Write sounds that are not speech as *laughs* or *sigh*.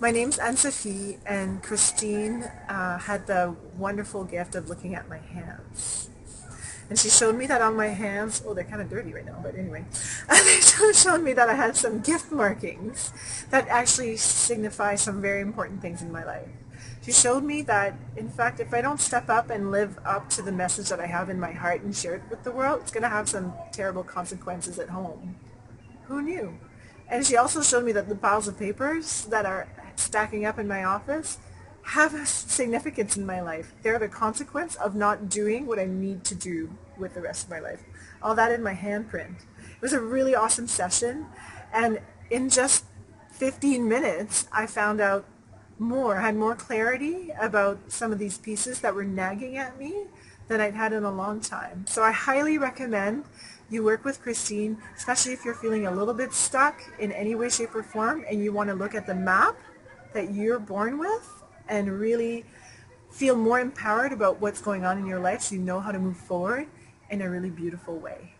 My name's Anne-Sophie, and Kristine uh, had the wonderful gift of looking at my hands. And she showed me that on my hands, oh, they're kind of dirty right now, but anyway. *laughs* she showed me that I had some gift markings that actually signify some very important things in my life. She showed me that, in fact, if I don't step up and live up to the message that I have in my heart and share it with the world, it's going to have some terrible consequences at home. Who knew? And she also showed me that the piles of papers that are stacking up in my office have a significance in my life. They're the consequence of not doing what I need to do with the rest of my life. All that in my handprint. It was a really awesome session, and in just 15 minutes, I found out more, I had more clarity about some of these pieces that were nagging at me than I'd had in a long time. So I highly recommend you work with Kristine, especially if you're feeling a little bit stuck in any way, shape, or form, and you want to look at the map that you're born with and really feel more empowered about what's going on in your life so you know how to move forward in a really beautiful way.